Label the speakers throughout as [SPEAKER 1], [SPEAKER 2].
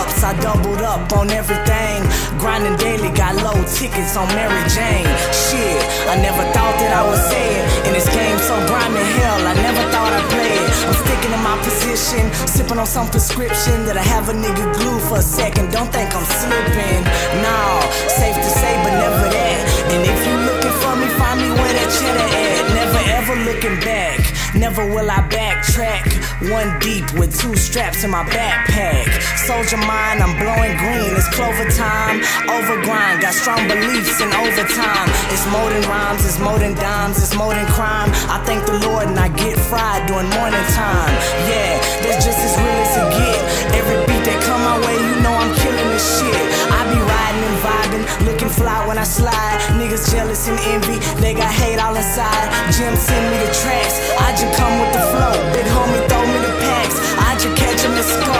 [SPEAKER 1] ops, I doubled up on everything. Grinding daily, got low tickets on Mary Jane. Shit, I never thought that I would say it. In this game, so grinding hell, I never thought I'd play it. I'm sticking in my position, sipping on some prescription that I have a nigga glue for a second. Don't think I'm slipping. Nah, safe to say, but never that. And if you looking for me, find me where that cheddar at. Never ever looking back. Never will I backtrack. One deep with two straps in my backpack. Soldier mind, I'm blowing green. It's clover time. Overgrind, got strong beliefs in overtime. It's more than rhymes, it's more than dimes, it's more than crime. I thank the Lord and I get fried during morning time. Yeah, that's just as real as it get. Every beat that come my way, you know I'm killing this shit. I be riding and vibing, looking fly when I slide. Niggas jealous and envy, they got hate all inside. Jim send me the tracks, come with the flow. Big homie throw me the packs, I just catch him and.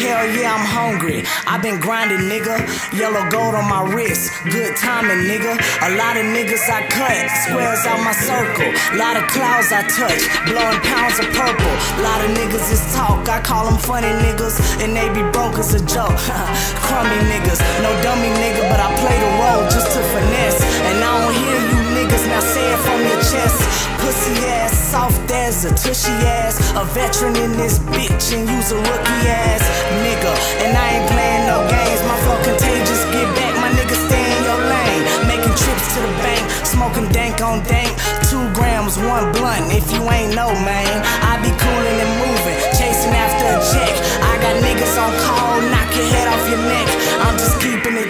[SPEAKER 1] Hell yeah, I'm hungry. i been grinding, nigga. Yellow gold on my wrist. Good timing, nigga. A lot of niggas I cut. Squares out my circle. Lot of clouds I touch. Blowing pounds of purple. Lot of niggas is talk. I call them funny niggas. And they be broke as a joke. Crummy niggas. No dummy soft as a tushy ass. A veteran in this bitch and use a rookie ass nigga. And I ain't playing no games. My flow contagious. Get back, my nigga, stay in your lane. Making trips to the bank, smoking dank on dank. Two grams, one blunt. If you ain't know, man, I be coolin' and moving, chasing after a check. I got niggas on call, knock your head off your neck.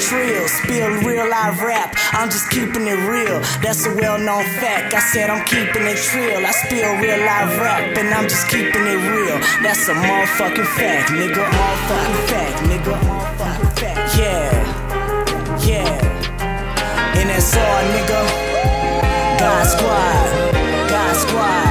[SPEAKER 1] Real, spill real live rap. I'm just keeping it real. That's a well-known fact. I said I'm keeping it trill. I spill real live rap, and I'm just keeping it real. That's a motherfucking fact, nigga. Motherfucking fact, nigga. Motherfucking fact. Yeah, yeah. And that's all, nigga. God Squad, God Squad.